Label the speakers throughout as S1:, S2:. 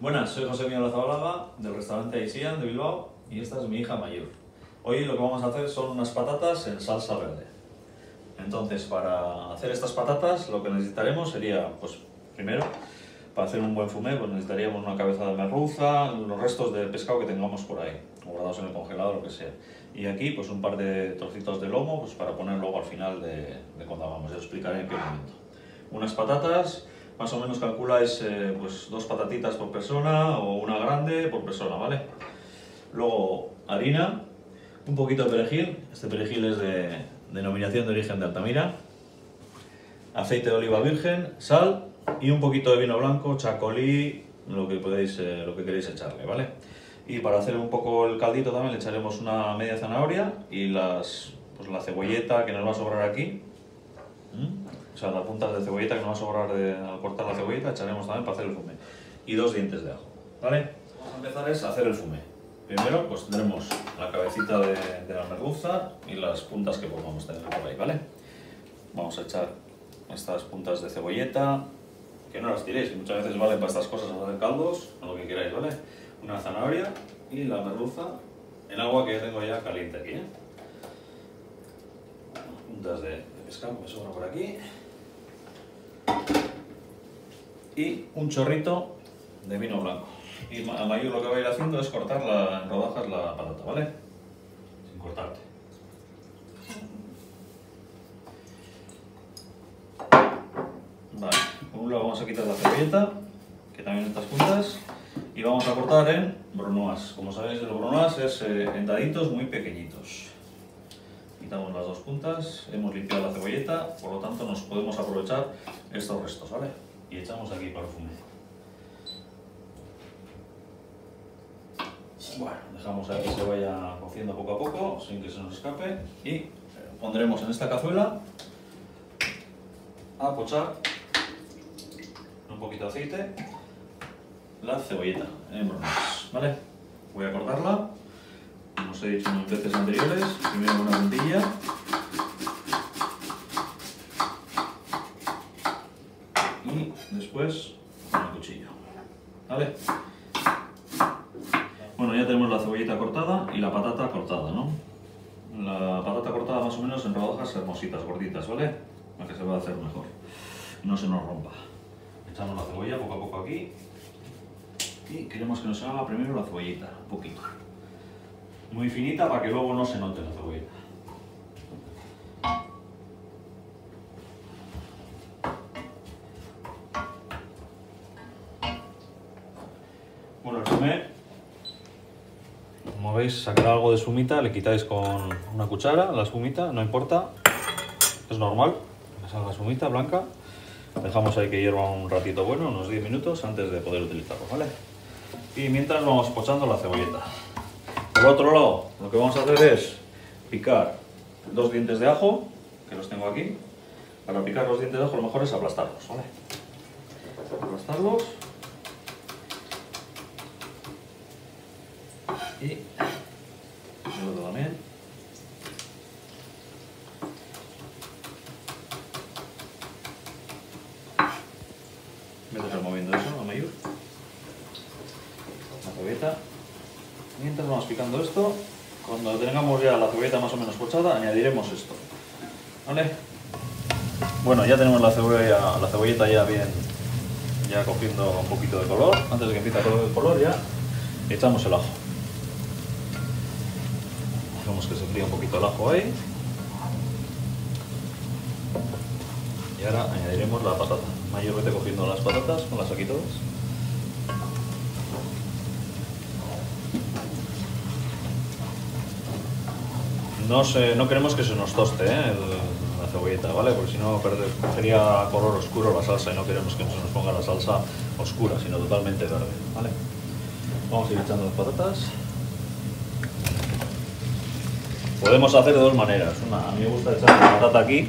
S1: Buenas, soy José Miguel Zabalaga del restaurante Aisian de Bilbao y esta es mi hija mayor. Hoy lo que vamos a hacer son unas patatas en salsa verde. Entonces, para hacer estas patatas lo que necesitaremos sería, pues primero, para hacer un buen fumé, pues necesitaríamos una cabeza de merluza, los restos de pescado que tengamos por ahí, guardados en el congelador, lo que sea. Y aquí, pues un par de trocitos de lomo, pues para poner luego al final de, cuando hagamos, ya os explicaré en qué momento. Unas patatas, más o menos calculáis eh, pues dos patatitas por persona o una grande por persona, ¿vale? Luego harina, un poquito de perejil, este perejil es de denominación de origen de Altamira, aceite de oliva virgen, sal y un poquito de vino blanco, chacolí, lo que podéis, eh, lo que queréis echarle, ¿vale? Y para hacer un poco el caldito también le echaremos una media zanahoria y las, pues la cebolleta que nos va a sobrar aquí. ¿Mm? Sea, las puntas de cebolleta que nos va a sobrar de, al cortar la cebolleta echaremos también para hacer el fumé. Y dos dientes de ajo, ¿vale? Vamos a empezar es a hacer el fumé. Primero pues tendremos la cabecita de, de la merluza y las puntas que podamos tener por ahí, ¿vale? Vamos a echar estas puntas de cebolleta, que no las tiréis, muchas veces valen para estas cosas, para hacer caldos, o lo que queráis, ¿vale? Una zanahoria y la merluza en agua que tengo ya caliente aquí, ¿eh? Puntas de, pescado me sobra por aquí. Y un chorrito de vino blanco. Y a Mayu lo que va a ir haciendo es cortar la, en rodajas la patata, ¿vale? Sin cortarte. Vale, por un vamos a quitar la cebolleta, que también estas puntas, y vamos a cortar en brunoise. Como sabéis, el brunoise es eh, en daditos muy pequeñitos. Quitamos las dos puntas, hemos limpiado la cebolleta, por lo tanto nos podemos aprovechar estos restos, ¿vale? Y echamos aquí para el fumé. Bueno, dejamos ahí que se vaya cociendo poco a poco, sin que se nos escape, y eh, pondremos en esta cazuela a pochar un poquito de aceite la cebolleta en bronas, ¿vale? Voy a cortarla, como os he dicho en veces anteriores, primero una puntilla y después con el cuchillo, ¿vale? Bueno, ya tenemos la cebolleta cortada y la patata cortada, ¿no? La patata cortada más o menos en rodajas hermositas, gorditas, ¿vale? Para que se va a hacer mejor, no se nos rompa. Echamos la cebolla poco a poco aquí y queremos que nos haga primero la cebollita, un poquito. Muy finita para que luego no se note la cebollita. Bueno, el fumé, como veis, sacará algo de sumita, le quitáis con una cuchara la espumita, no importa, es normal, que salga sumita blanca. Dejamos ahí que hierva un ratito bueno, unos 10 minutos antes de poder utilizarlo, ¿vale? Y mientras vamos pochando la cebolleta. Por otro lado, lo que vamos a hacer es picar dos dientes de ajo, que los tengo aquí. Para picar los dientes de ajo lo mejor es aplastarlos, ¿vale? Aplastarlos. Y el otro también. Vete removiendo eso, a Mayur. La cebolleta. Picando esto, cuando tengamos ya la cebolleta más o menos pochada, añadiremos esto. ¿Vale? Bueno, ya tenemos la cebolla, la cebolleta ya bien, ya cogiendo un poquito de color. Antes de que empiece a coger el color ya echamos el ajo. Dejamos que se fríe un poquito el ajo ahí. Y ahora añadiremos la patata. Mayor vete cogiendo las patatas, las aquí todas. No, queremos que se nos toste ¿eh? la cebolleta, ¿vale? Porque si no sería color oscuro la salsa y no queremos que se nos ponga la salsa oscura, sino totalmente verde. Vamos a ir echando las patatas. Podemos hacer de dos maneras. Una, a mí me gusta echar la patata aquí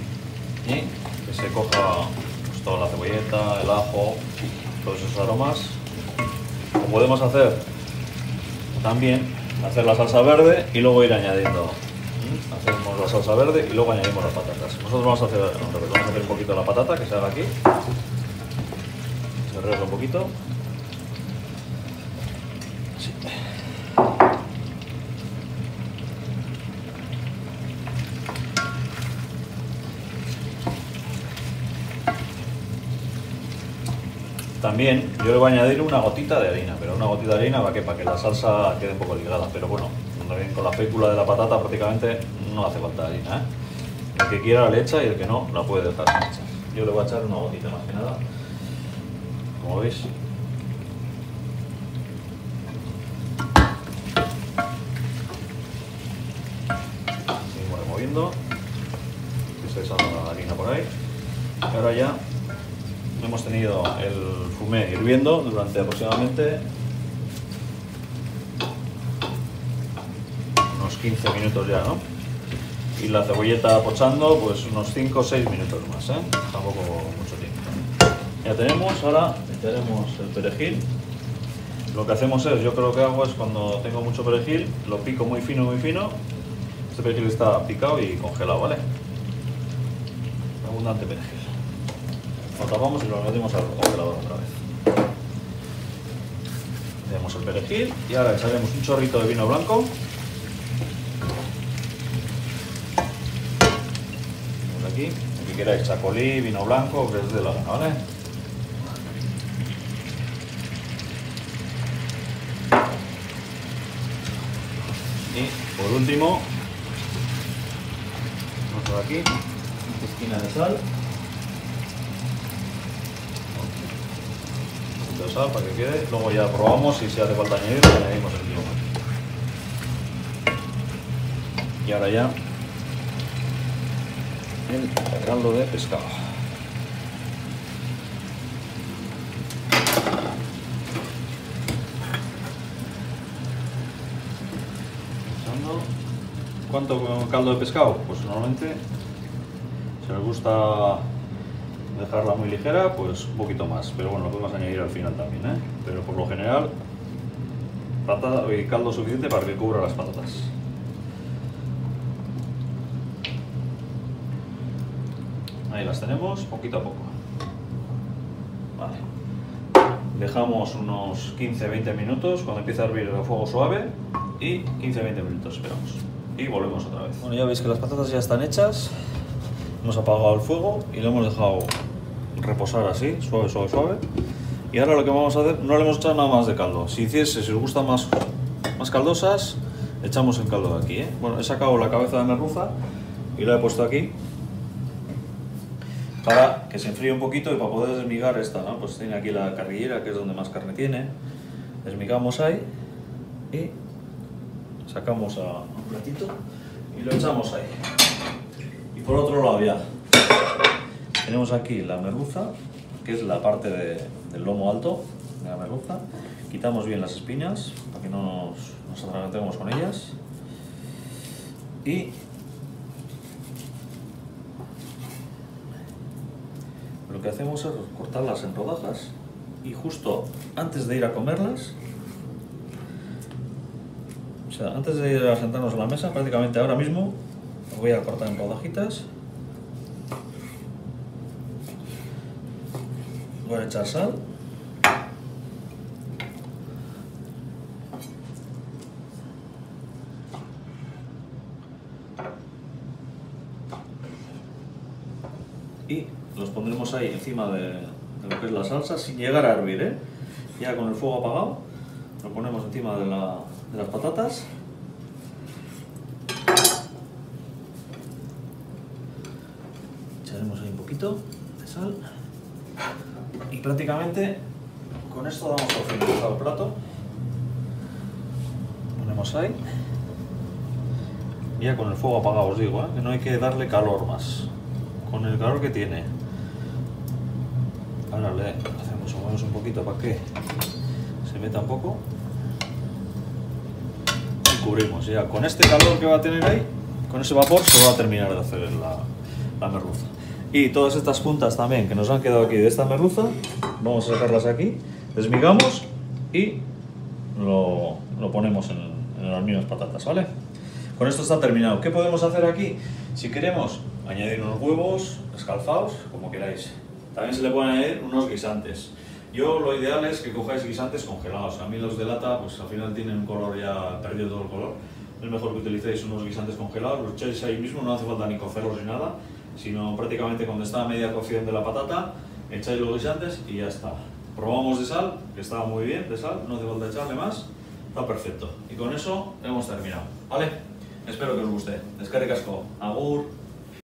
S1: y que se coja pues, toda la cebolleta, el ajo, todos esos aromas. O podemos hacer también hacer la salsa verde y luego ir añadiendo hacemos la salsa verde y luego añadimos las patatas. Nosotros vamos a hacer, vamos a hacer un poquito la patata que se haga aquí. Se un poquito. Sí. También yo le voy a añadir una gotita de harina, pero una gotita de harina va que para que la salsa quede un poco ligada, pero bueno, con la fécula de la patata prácticamente no hace falta harina. ¿eh? El que quiera la echa y el que no la puede dejar sin echar. Yo le voy a echar una gotita más que nada. Como veis. Seguimos removiendo. Que se salga la harina por ahí. Y ahora ya hemos tenido el fumé hirviendo durante aproximadamente unos 15 minutos ya, ¿no? Y la cebolleta pochando, pues unos 5 o 6 minutos más, ¿eh? Tampoco mucho tiempo. Ya tenemos, ahora tenemos el perejil. Lo que hacemos es, yo creo que hago es cuando tengo mucho perejil, lo pico muy fino, muy fino. Este perejil está picado y congelado, ¿vale? Abundante perejil lo tapamos y lo metemos al congelador otra vez. Tenemos el perejil y ahora echaremos un chorrito de vino blanco. Aquí, el que queráis, chacolí, vino blanco, que es de la gana, ¿vale? Y por último, por aquí, una esquina de sal. sal para que quede. Luego ya probamos y si hace falta añadir, añadimos el kilo Y ahora ya el caldo de pescado. ¿Cuánto caldo de pescado? Pues normalmente, si os gusta dejarla muy ligera, pues un poquito más, pero bueno, lo podemos añadir al final también, ¿eh? Pero por lo general, y caldo suficiente para que cubra las patatas. Ahí las tenemos, poquito a poco. Vale. Dejamos unos 15-20 minutos cuando empieza a hervir el fuego suave y 15-20 minutos esperamos. Y volvemos otra vez. Bueno, ya veis que las patatas ya están hechas. Hemos apagado el fuego y lo hemos dejado reposar así, suave, suave, suave. Y ahora lo que vamos a hacer, no le hemos echado nada más de caldo. Si hiciese, si os gustan más, más caldosas, echamos el caldo de aquí. ¿eh? Bueno, he sacado la cabeza de merluza y la he puesto aquí para que se enfríe un poquito y para poder desmigar esta, ¿no? Pues tiene aquí la carrillera, que es donde más carne tiene. Desmigamos ahí y sacamos a un platito y lo echamos ahí. Y por otro lado ya tenemos aquí la merluza, que es la parte del lomo alto de la merluza. Quitamos bien las espinas para que no nos, nos atragantemos con ellas. Y lo que hacemos es cortarlas en rodajas y justo antes de ir a comerlas, o sea, antes de ir a sentarnos a la mesa, prácticamente ahora mismo, voy a cortar en rodajitas voy a echar sal. Y los pondremos ahí encima de, lo que es la salsa sin llegar a hervir, ¿eh? Ya con el fuego apagado, lo ponemos encima de, las patatas. Echaremos ahí un poquito de sal y prácticamente con esto damos por finalizado el plato. Ponemos ahí. Ya con el fuego apagado os digo, ¿eh? que no hay que darle calor más. Con el calor que tiene. Ahora le hacemos un poquito para que se meta un poco. Y cubrimos. Ya con este calor que va a tener ahí, con ese vapor se va a terminar de hacer la, merluza. Y todas estas puntas también que nos han quedado aquí de esta merluza, vamos a sacarlas aquí, desmigamos y lo, lo ponemos en, en las mismas patatas, ¿vale? Con esto está terminado. ¿Qué podemos hacer aquí? Si queremos añadir unos huevos escalfados, como queráis. También se le pueden añadir unos guisantes. Yo lo ideal es que cojáis guisantes congelados. A mí los de lata, pues al final tienen un color ya perdido todo el color. Es mejor que utilicéis unos guisantes congelados, los echéis ahí mismo, no hace falta ni cocerlos ni nada sino prácticamente cuando está a media cocción de la patata, echáis los guisantes y ya está. Probamos de sal, que estaba muy bien de sal, no hace falta echarle más. Está perfecto. Y con eso hemos terminado. ¿Vale? Espero que os guste. Descarga casco. Agur.